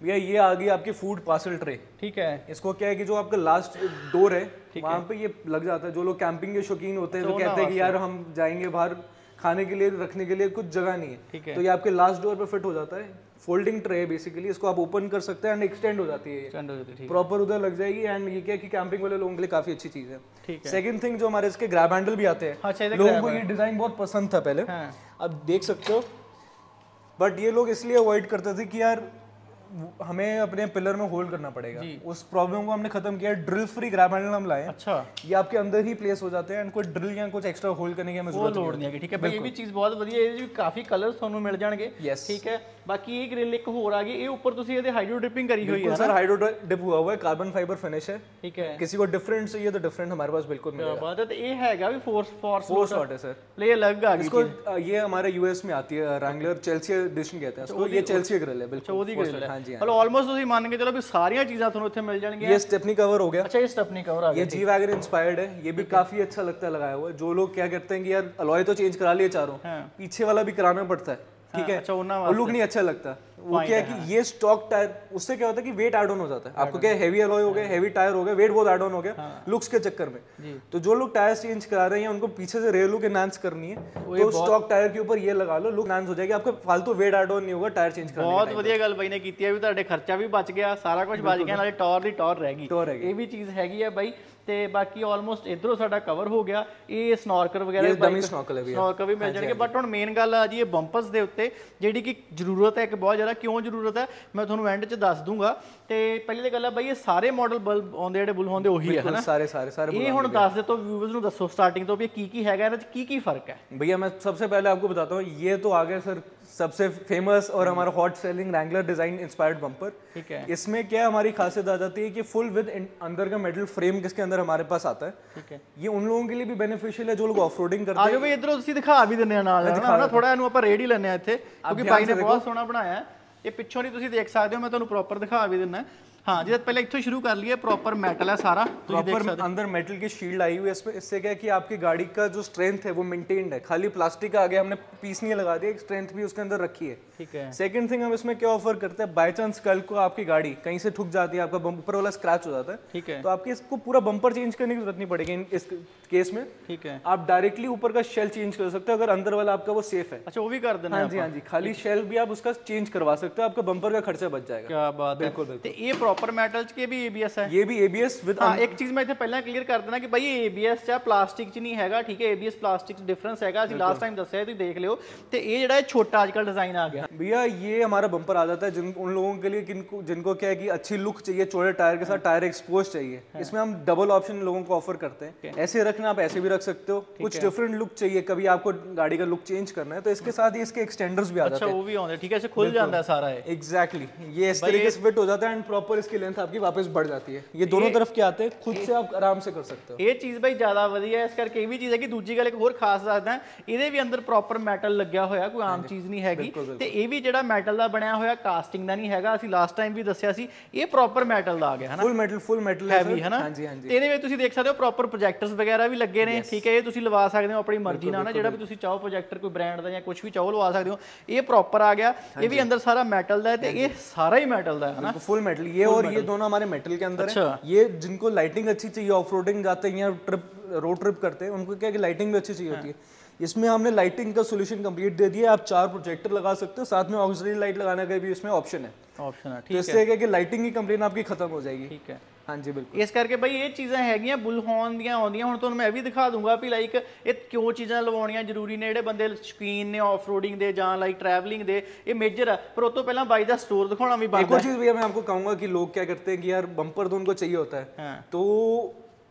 भैया ये आ गई आपकी फूड पार्सल ट्रे ਠੀਕ ਹੈ इसको क्या है कि जो आपका लास्ट डोर है वहां पे ये लग जाता है जो लोग कैंपिंग के शौकीन होते हैं जो कहते हैं कि यार हम जाएंगे बाहर खाने के लिए रखने के लिए कुछ जगह नहीं ठीक है है। तो ये आपके लास्ट डोर पे फिट हो जाता है फोल्डिंग ट्रे है बेसिकली इसको आप ओपन कर सकते हैं एंड एक्सटेंड हो जाती है एक्सटेंड हो जाती है, प्रॉपर उधर लग जाएगी एंड ये क्या कि कैंपिंग वाले लोगों के लिए काफ़ी अच्छी चीज़ है। सेकंड थिंग जो हमारे इसके ग्रैब हैंडल भी आते हैं हाँ, अच्छा, लोगों को ये डिज़ाइन बहुत पसंद था पहले। हाँ। अब देख सकते हो। बट ये लोग इसलिए अवॉइड करते थे कि यार हमें अपने पिलर में होल्ड करना पड़ेगा उस प्रॉब्लम को हमने खत्म किया ड्रिल फ्री ग्रैब हैंडल हम लाए अच्छा ये आपके अंदर ही प्लेस हो जाते हैं एंड कोई ड्रिल या कुछ एक्स्ट्रा होल्ड करने की हमें ਉਹ जरूरत ਲੋੜ ਨਹੀਂ ਹੈਗੀ ਠੀਕ ਹੈ ਬਈ ਇਹ ਵੀ ਚੀਜ਼ ਬਹੁਤ ਵਧੀਆ ਇਹਦੇ ਵਿੱਚ ਕਾਫੀ ਕਲਰਸ ਤੁਹਾਨੂੰ ਮਿਲ ਜਾਣਗੇ Yes. ਠੀਕ ਹੈ ਬਾਕੀ ਇਹ ਗ੍ਰਿਲ ਇੱਕ ਹੋਰ ਆ ਗਈ ਇਹ ਉੱਪਰ ਤੁਸੀਂ ਇਹਦੇ ਹਾਈਡਰੋ ਡ੍ਰਿਪਿੰਗ ਕਰੀ ਹੋਈ ਹੈ नहीं सर हाइड्रो डिप हुआ हुआ है कार्बन फाइबर फिनिश है ਠੀਕ ਹੈ किसी को डिफरेंट चाहिए तो डिफरेंट हमारे पास बिल्कुल मिलेगा ਬਾਤ ਹੈ ਤੇ ਇਹ ਹੈਗਾ ਵੀ ਫੋਰਸ ਫੋਰਸ फोर शॉट है सर ਲਈ ਅਲੱਗ ਆ ਗਈ इसको अ, ये हमारे यूएस में आती है रैंगलर चेल्सी एडिशन कहते हैं इसको ये चेल्सी ग्रिल है बिल्कुल ਉਹਦੀ ਗ੍ਰਿਲ ਹੈ हाँ जी ਹਲੋ ਆਲਮੋਸਟ ਤੁਸੀਂ ਮੰਨ ਕੇ ਚਲੋ ਵੀ ਸਾਰੀਆਂ ਚੀਜ਼ਾਂ ਤੁਹਾਨੂੰ ਇੱਥੇ ਮਿਲ ਜਾਣਗੀਆਂ ये स्टेपनी कवर हो गया ਅੱਛਾ ਇਹ ਸਟੈਪਨੀ कवर आ ये जी वैगन इंस्पायर्ड है ये भी काफी अच्छा लगता है लगाया हुआ है जो लोग क्या करते हैं कि यार अलॉय तो चेंज करा लिए चारों हाँ। पीछे वाला भी कराना पड़ता है ठीक है अच्छा ਉਹਨਾਂ वो लुक नहीं अच्छा लगता वो क्या है कि ये स्टॉक टायर उससे क्या होता है कि वेट एड ऑन हो जाता है आपको क्या हैवी अलॉय हो गया हैवी टायर हो गया वेट बहुत एड ऑन हो गया लुक्स के चक्कर में तो जो लोग टायर चेंज करा रहे हैं उनको पीछे से रेल लुक एनहांस करनी है तो स्टॉक टायर के ऊपर ये लगा लो लुक एनहांस हो जाएगी आपका फालतू वेट एड ऑन नहीं होगा टायर चेंज करने ਬਹੁਤ ਵਧੀਆ ਗੱਲ ਬਾਈ ਨੇ ਕੀਤੀ ਹੈ ਵੀ ਤੁਹਾਡੇ ਖਰਚਾ ਵੀ ਬਚ ਗਿਆ ਸਾਰਾ ਕੁਝ ਬਚ ਗਿਆ ਨਾਲੇ ਟੌਰ ਦੀ ਟੌਰ ਰਹਿ ਗਈ ਟੌਰ ਰਹਿ ਗਈ। ਇਹ ਵੀ ਚੀਜ਼ ਹੈਗੀ ਆ ਬਾਈ ਤੇ ਬਾਕੀ ਆਲਮੋਸਟ ਇਧਰੋਂ ਸਾਡਾ ਕਵਰ ਹੋ ਗਿਆ। ਇਹ ਸਨੋਰਕਰ ਵਗੈਰਾ ਇਹ ਦਮੀ ਸਨੋਰਕਲ ਵੀ। ਸਨੋਰਕਲ ਵੀ ਮਿਲ ਜਾਣਗੇ। ਬਟ ਹੁਣ ਮੇਨ ਗੱਲ ਆ ਜੀ ਇਹ ਬੰਪਸ ਦੇ ਉੱਤੇ ਜਿਹੜੀ ਕਿ ਜ਼ਰੂਰਤ ਹੈ ਇੱਕ ਬਹੁਤ ਜ਼ਿਆਦਾ ਕਿਉਂ ਜ਼ਰੂਰਤ ਹੈ ਮੈਂ ਤੁਹਾਨੂੰ ਐਂਡ 'ਚ ਦੱਸ ਦੂੰਗਾ। ਤੇ ਪਹਿਲੀ ਤਾਂ ਗੱਲ ਆ ਬਈ ਇਹ ਸਾਰੇ ਮਾਡਲ ਬਲਬ ਆਉਂਦੇ ਜਿਹੜੇ ਬੁਲ ਹੁੰਦੇ ਉਹੀ ਹੈ ਹਨਾ? ਸਾਰੇ ਸਾਰੇ ਸਾਰੇ ਇਹ ਹੁਣ ਦੱਸ ਦੇ ਤੋ ਵਿਊਅਰਸ ਨੂੰ ਦੱਸੋ ਸਟਾਰਟਿੰਗ ਤੋਂ ਵੀ ਕੀ ਕੀ ਹੈਗਾ ਇਹਨਾਂ 'ਚ ਕੀ ਕੀ ਫ਼ਰਕ ਹੈ? ਭਈਆ ਮੈਂ ਸਭ ਤੋਂ ਪਹਿਲੇ ਆਪਕੋ ਬਤਾਤਾ ਹੂੰ ਇਹ ਤੋਂ ਆ ਗਿਆ ਸਰ सबसे फेमस और हमारा hot selling Wrangler design inspired bumper ठीक है इसमें क्या हमारी खासियत आ जाती है कि फुल विद अंदर का मेटल फ्रेम किसके अंदर हमारे पास आता है ਠੀਕ ਹੈ ये उन लोगों के लिए भी बेनिफिशियल है जो लोग ऑफ रोडिंग करते ਆ ਜਾਓ ਬਈ ਇਧਰੋਂ ਤੁਸੀਂ ਦਿਖਾ ਵੀ ਦਿੰਦੇ ਆ ਨਾਲ ਨਾਲ ਹਨਾ ਥੋੜਾ ਇਹਨੂੰ ਆਪਾਂ ਰੇਡ ਹੀ ਲੈਣੇ ਆ ਇੱਥੇ ਕਿਉਂਕਿ ਬਾਈ ਨੇ ਬਹੁਤ ਸੋਹਣਾ ਬਣਾਇਆ ਹੈ। ਇਹ ਪਿੱਛੋਂ ਦੀ ਤੁਸੀਂ ਦੇਖ ਸਕਦੇ ਹੋ ਮੈਂ ਤੁਹਾਨੂੰ ਪ੍ਰੋਪਰ ਦਿਖਾ ਵੀ ਦਿੰਦਾ हाँ जी तो पहले इतना तो शुरू कर लिए प्रॉपर मेटल है सारा तो प्रॉपर अंदर मेटल की शील्ड आई हुई है इसमें इससे क्या है कि आपकी गाड़ी का जो स्ट्रेंथ है वो मेंटेन्ड है। खाली प्लास्टिक का आगे हमने पीस नहीं लगा दिया स्ट्रेंथ भी उसके अंदर रखी है। ठीक है। सेकंड थिंग हम इसमें क्या ऑफ़र करते हैं बाय चांस कल को आपकी गाड़ी कहीं से ठुक जाती है आपका बंपर वाला स्क्रैच हो जाता है ठीक है। तो आपकी इसको पूरा बंपर चेंज करने की ज़रूरत नहीं पड़ेगी इस केस में। ठीक है। आप डायरेक्टली ऊपर का शेल चेंज कर सकते हो अगर अंदर वाला आपका वो सेफ़ है। अच्छा वो भी कर देना हाँ जी हाँ जी खाली शेल भी आप उसका चेंज करवा सकते हो आपका बंपर का खर्चा बच जाएगा। क्या बात बिल्कुल बिल्कुल। ये ਇਹ ਪ੍ਰੋਪਰ ਮੈਟਲ ਚ ਕੇ ਵੀ ABS ਹੈ ये भी एबीएस विद ਹਾਂ ਇੱਕ ਚੀਜ਼ ਮੈਂ ਇੱਥੇ ਪਹਿਲਾਂ ਕਲੀਅਰ ਕਰ ਦੇਣਾ ਕਿ ਭਾਈ ਇਹ ABS ਚ ਆ ਪਲਾਸਟਿਕ ਚ ਨਹੀਂ ਹੈਗਾ ਠੀਕ ਹੈ ABS ਪਲਾਸਟਿਕ ਚ ਡਿਫਰੈਂਸ ਹੈਗਾ ਅਸੀਂ ਲਾਸਟ ਟਾਈਮ ਦੱਸਿਆ ਤੁਸੀਂ ਦੇਖ ਲਿਓ ਤੇ ਇਹ ਜਿਹੜਾ ਇਹ ਛੋਟਾ ਅੱਜਕੱਲ ਡਿਜ਼ਾਈਨ ਆ ਗਿਆ भैया ये हमारा बम्पर आ जाता है जिन उन लोगों के लिए किनको जिनको क्या है कि अच्छी लुक चाहिए चौड़े टायर के साथ टायर एक्सपोज चाहिए इसमें हम डबल ऑप्शन लोगों को ऑफर करते हैं ऐसे रखना आप ऐसे भी रख सकते हो कुछ डिफरेंट लुक चाहिए कभी आपको गाड़ी का लुक चेंज करना है तो इसके साथ ही इसके एक्सटेंडर्स भी आ जाते ਅੱਛਾ ਉਹ ਵੀ ਆਉਂਦੇ ਠੀਕ ਹੈ ਇਸੇ ਖੁੱਲ ਜਾਂਦਾ ਸਾਰਾ ਇਹ हैं एग्जैक्टली ये इस तरीके से फिट हो जाता है एंड प्रॉपर इसकी लेंथ आपकी वापस बढ़ जाती है ये दोनों तरफ के आते हैं खुद से आप आराम से कर सकते हो ਇਹ ਚੀਜ਼ ਬਈ ਜ਼ਿਆਦਾ ਵਧੀਆ ਹੈ ਇਸ ਕਰਕੇ ਇਹ ਵੀ ਚੀਜ਼ ਹੈ ਕਿ ਦੂਜੀ ਗੱਲ ਇੱਕ ਹੋਰ ਖਾਸ ਦੱਸਦਾ ਇਹਦੇ ਵੀ ਅੰਦਰ ਪ੍ਰੋਪਰ ਮੈਟਲ ਲੱਗਿਆ ਹੋਇਆ ਕੋਈ ਆਮ ਚੀਜ਼ ਨਹੀਂ ਹੈਗੀ ਤੇ ਇਹ ਵੀ ਜਿਹੜਾ ਮੈਟਲ ਦਾ ਬਣਿਆ ਹੋਇਆ ਕਾਸਟਿੰਗ ਦਾ ਨਹੀਂ ਹੈਗਾ ਅਸੀਂ ਲਾਸਟ ਟਾਈਮ ਵੀ ਦੱਸਿਆ ਸੀ ਇਹ ਪ੍ਰੋਪਰ ਮੈਟਲ ਦਾ ਆ ਗਿਆ ਹਨਾ full metal full metal heavy ਹਨਾ हाँ जी हाँ जी ਤੇ ਇਹਦੇ ਵਿੱਚ ਤੁਸੀਂ ਦੇਖ ਸਕਦੇ ਹੋ ਪ੍ਰੋਪਰ ਪ੍ਰੋਜੈਕਟਰਸ ਵਗੈਰਾ ਵੀ ਲੱਗੇ ਨੇ ਠੀਕ ਹੈ ਇਹ ਤੁਸੀਂ ਲਵਾ ਸਕਦੇ ਹੋ ਆਪਣੀ ਮਰਜ਼ੀ ਨਾਲ ਨਾ ਜਿਹੜਾ ਵੀ ਤੁਸੀਂ ਚਾਹੋ ਪ੍ਰੋਜੈਕਟਰ ਕੋਈ ਬ੍ਰਾਂਡ ਦਾ ਜਾਂ ਕੁਝ ਵੀ ਚਾਹੋ ਲਵਾ ਸਕਦੇ ਹੋ ਇਹ ਪ੍ਰੋਪਰ ਆ ਗਿਆ ਇਹ ਵੀ ਅੰਦਰ ਸਾਰਾ ਮੈਟਲ ਦਾ ਹੈ ਤੇ ਇਹ ਸਾਰਾ ਹੀ ਮੈਟਲ ਦਾ ਹੈ ਹਨਾ फुल मेटल ये और ये दोनों हमारे मेटल के अंदर अच्छा। है ये जिनको लाइटिंग अच्छी चाहिए ऑफ़ रोडिंग जाते हैं या ट्रिप रोड ट्रिप करते हैं उनको क्या कि लाइटिंग भी अच्छी चाहिए होती हाँ। है। इसमें हमने लाइटिंग का सोल्यूशन कंप्लीट दे दिया आप चार प्रोजेक्टर लगा सकते हो। साथ में ऑक्सीजन लाइट लगाने का भी इसमें ऑप्शन है। ऑप्शन है तो ठीक है। इससे क्या कि लाइटिंग की कंप्लेन आपकी खत्म हो जाएगी। ठीक है। जी बिल्कुल ਇਸ ਕਰਕੇ ਬਈ ਇਹ ਚੀਜ਼ਾਂ ਹੈਗੀਆਂ ਬੁਲ ਹੌਰਨ ਦੀਆਂ ਆਉਂਦੀਆਂ ਹੁਣ ਤੁਹਾਨੂੰ ਮੈਂ ਇਹ ਵੀ ਦਿਖਾ ਦੂੰਗਾ ਵੀ ਲਾਈਕ ਇਹ ਕਿਉਂ ਚੀਜ਼ਾਂ ਲਵਾਉਣੀਆਂ ਜ਼ਰੂਰੀ ਨੇ ਜਿਹੜੇ ਬੰਦੇ ਸ਼ੌਕੀਨ ਨੇ ਆਫ ਰੋਡਿੰਗ ਦੇ ਜਾਂ ਲਾਈਕ ਟਰੈਵਲਿੰਗ ਦੇ ਇਹ ਮੇਜਰ ਆ ਪਰ ਉਸ ਤੋਂ ਪਹਿਲਾਂ ਬਾਈ ਦਾ ਸਟੋਰ ਦਿਖਾਉਣਾ ਵੀ एक ਬਣਦਾ और चीज भैया मैं आपको कहूंगा कि लोग क्या करते हैं कि यार बम्पर तो उनको चाहिए होता है हाँ। तो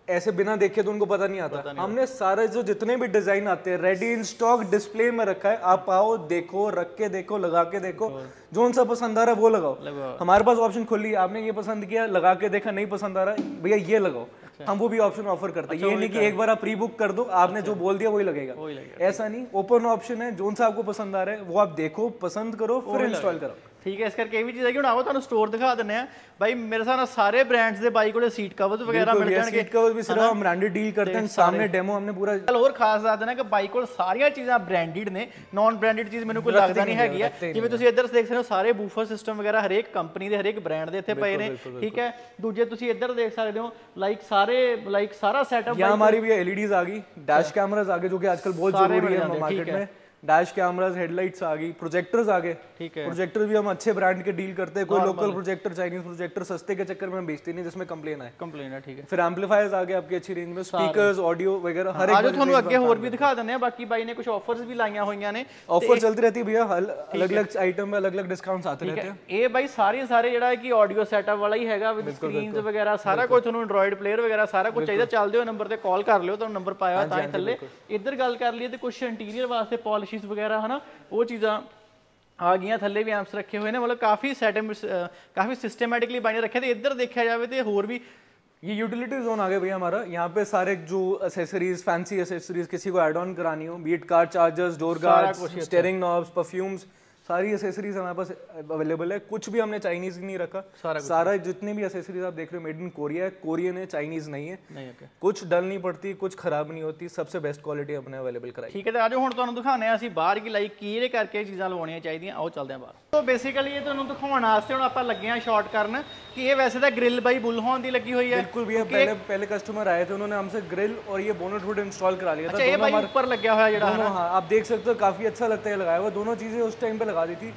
ऐसे बिना देखे तो उनको पता नहीं आता। नहीं हमने सारे जो जितने भी डिज़ाइन आते हैं रेडी इन स्टॉक डिस्प्ले में रखा है आप आओ देखो रख के देखो लगा के देखो जो सा पसंद आ रहा है वो लगाओ। लगाओ। हमारे पास ऑप्शन खुली आपने ये पसंद किया लगा के देखा नहीं पसंद आ रहा है भैया ये लगाओ। हम वो भी ऑप्शन ऑफ़र करते हैं। ये नहीं कि एक बार आप प्री बुक कर दो आपने जो बोल दिया वही लगेगा। वही लगेगा ऐसा नहीं ओपन ऑप्शन है जो सा आपको पसंद आ रहा है वो आप देखो पसंद करो फिर इंस्टॉल करो ਠੀਕ ਹੈ ਇਸ ਕਰਕੇ ਇਹ ਵੀ ਚੀਜ਼ ਹੈ ਕਿ ਹੁਣ ਆਓ ਤੁਹਾਨੂੰ ਸਟੋਰ ਦਿਖਾ ਦਿੰਨੇ ਆ ਬਾਈ ਮੇਰੇ ਸਾਹ ਨਾਲ ਸਾਰੇ ਬ੍ਰਾਂਡਸ ਦੇ ਬਾਈ ਕੋਲੇ ਸੀਟ ਕਵਰਸ ਵਗੈਰਾ ਮਿਲ ਜਾਣਗੇ। ਸੀਟ ਕਵਰ ਵੀ ਸਿਰਫ ਹਮ ਬ੍ਰਾਂਡਡ ਡੀਲ ਕਰਤੇ ਹਨ ਸਾਹਮਣੇ ਡੈਮੋ ਹਮਨੇ ਪੂਰਾ ਚਲ ਹੋਰ ਖਾਸ ਦੱਸ ਦੇਣਾ ਕਿ ਬਾਈ ਕੋਲ ਸਾਰੀਆਂ ਚੀਜ਼ਾਂ ਬ੍ਰਾਂਡਡ ਨੇ। ਨਾਨ ਬ੍ਰਾਂਡਡ ਚੀਜ਼ ਮੈਨੂੰ ਕੋਈ ਲੱਗਦਾ ਨਹੀਂ ਹੈਗੀ ਆ। ਜਿਵੇਂ ਤੁਸੀਂ ਇੱਧਰ ਦੇਖ ਸਕਦੇ ਹੋ ਸਾਰੇ ਬੂਫਰ ਸਿਸਟਮ ਵਗੈਰਾ ਹਰੇਕ ਕੰਪਨੀ ਦੇ ਹਰੇਕ ਬ੍ਰਾਂਡ ਦੇ ਇੱਥੇ ਪਏ ਨੇ। ਠੀਕ ਹੈ? ਦੂਜੇ ਤੁਸੀਂ ਇੱਧਰ ਦੇਖ ਸਕਦੇ ਹੋ ਲਾਈਕ ਸਾਰੇ ਲਾਈਕ ਸਾਰਾ ਸੈਟਅਪ ਯਾ ਹਮਾਰੀ ਵੀ ਐਲਈਡੀਜ਼ ਆ ਗਈ ਡੈਸ਼ ਕੈਮਰਾਜ਼ ਆ ਗਏ ਜੋ ਕਿ ਅੱਜਕੱਲ ਬਹੁਤ ਜ਼ਰੂਰੀ ਹੈ। ਮਾਰਕੀਟ ਮੇਂ जाते हैं, मार्केट ठीक है। में डैश कैमराज हेडलाइट्स आ गई प्रोजेक्टर्स आ गए ठीक है प्रोजेक्टर भी हम अच्छे ब्रांड के डील करते हैं कोई लोकल प्रोजेक्टर चाइनीज प्रोजेक्टर सस्ते के चक्कर में हम बेचते नहीं जिसमें कंप्लेन आए ਕੰਪਲੇਨ ਹੈ ਠੀਕ ਹੈ फिर एम्पलीफायर्स आ गए आपकी अच्छी रेंज में स्पीकर्स ऑडियो वगैरह हर एक ਆਜੋ ਤੁਹਾਨੂੰ ਅੱਗੇ ਹੋਰ ਵੀ ਦਿਖਾ ਦਿੰਦੇ ਆ ਬਾਕੀ ਬਾਈ ਨੇ ਕੁਝ ਆਫਰਸ ਵੀ ਲਾਈਆਂ ਹੋਈਆਂ ਨੇ ऑफर चलती रहती है भैया अलग अलग आइटम में अलग अलग डिस्काउंट्स आते रहते हैं ਇਹ ਬਾਈ ਸਾਰੇ ਸਾਰੇ ਜਿਹੜਾ ਕਿ ਆਡੀਓ ਸੈਟਅਪ ਵਾਲਾ ਹੀ ਹੈਗਾ ਵਿਦ ਸਕਰੀਨਸ ਵਗੈਰਾ ਸਾਰਾ ਕੁਝ ਤੁਹਾਨੂੰ ਐਂਡਰੋਇਡ ਪਲੇਅਰ ਵਗੈਰਾ ਸਾਰਾ ਕੁਝ ਚਾਹੀਦਾ ਚੱਲਦੇ ਹੋ ਨੰਬਰ ਤੇ ਕਾਲ ਕਰ ਲਿਓ ਤੁਹਾਨੂੰ ਨੰਬਰ ਪਾਇਆ ਹੋਇਆ ਤਾਂ ਹੀ ਥੱਲੇ ਇੱਧਰ ਗੱਲ ਕਰ ਲਈਏ ਤੇ ਕੁਝ ਇੰਟੀਰੀਅਰ ਵਾਸਤੇ ਪਾਲਿਸ਼ਿਸ ਵਗੈਰਾ ਹਨਾ ਉਹ ਚੀਜ਼ਾਂ ਆ ਗਈਆਂ ਥੱਲੇ ਵੀ ਐਂਪਸ ਰੱਖੇ ਹੋਏ ਨੇ ਮਤਲਬ ਕਾਫੀ ਸੈਟਅਪ ਕਾਫੀ ਸਿਸਟਮੈਟਿਕਲੀ ਬਾਈ ਨੇ ਰੱਖੇ ਤੇ ਇੱਧਰ ਦੇਖਿਆ ਜਾਵੇ ਤੇ ਹੋਰ ਵੀ ये यूटिलिटी जोन आ गया भैया हमारा यहाँ पे सारे जो एसेसरीज फैंसी एसेसरीज किसी को ऐड ऑन करानी हो beat car chargers door guards steering knobs perfumes सारी एसेसरीज हमारे पास अवेलेबल है कुछ भी हमने चाइनीज नहीं रखा सारा सारा जितने भी एसेसरीज आप देख रहे हो मेड इन कोरिया है कोरियन है चाइनीज नहीं है ਨਹੀਂ ਓਕੇ कुछ डल नहीं पड़ती कुछ खराब नहीं होती सबसे बेस्ट क्वालिटी हमने अवेलेबल कराई ਠੀਕ ਹੈ ਤੇ ਆਜੋ ਹੁਣ ਤੁਹਾਨੂੰ ਦਿਖਾਉਂਦੇ ਆ ਅਸੀਂ ਬਾਹਰ ਕੀ ਲਾਈਕ ਕਿਹੜੇ ਕਰਕੇ ਇਹ ਚੀਜ਼ਾਂ ਲਵਾਉਣੀਆਂ ਚਾਹੀਦੀਆਂ ਆਓ ਚੱਲਦੇ ਆ ਬਾਹਰ ਤੋਂ ਬੇਸਿਕਲੀ ਇਹ ਤੁਹਾਨੂੰ ਦਿਖਾਉਣ ਵਾਸਤੇ ਹੁਣ ਆਪਾਂ ਲੱਗੇ ਆ ਸ਼ਾਰਟ ਕਰਨ कि ये वैसे तो था ग्रिल भाई बुलहोन दी लगी हुई है। बिल्कुल भैया पहले एक... पहले कस्टमर आए थे उन्होंने हमसे ग्रिल और ये बोनट हुड इंस्टॉल करा लिया अच्छा, था ये भाई ऊपर लग गया हुआ है हाँ आप देख सकते हो काफ़ी अच्छा लगता है लगाया हुआ। दोनों चीज़ें उस टाइम पे लगा दी थी।